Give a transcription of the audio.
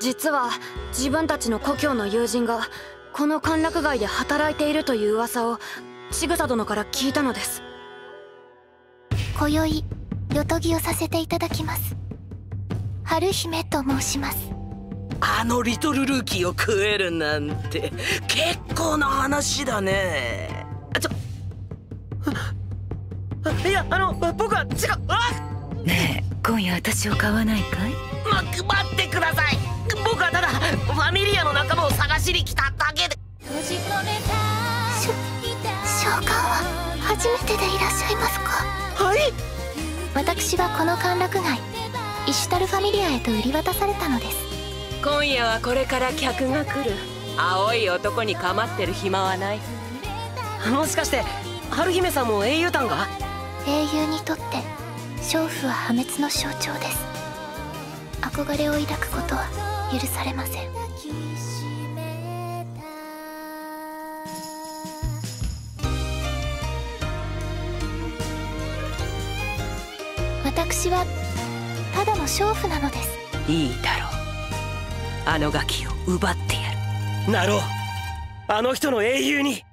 実は自分たちの故郷の友人がこの歓楽街で働いているという噂をちぐさ殿から聞いたのです。今宵よとぎをさせていただきます。春姫と申します。あのリトルルーキーを食えるなんて結構な話だね。ちょ。いやあの僕は違う。あねえ今夜私を買わないかい？ま待ってくだ仲間を探しに来ただけで。し召喚は初めてでいらっしゃいますか？はい。私はこの歓楽街イシュタルファミリアへと売り渡されたのです。今夜はこれから客が来る。青い男に構ってる暇はない。もしかして春姫さんも英雄譚が？英雄にとって娼婦は破滅の象徴です。憧れを抱くことは許されません私はただの娼婦なのです。いいだろう。あのガキを奪ってやる。なろう。あの人の英雄に。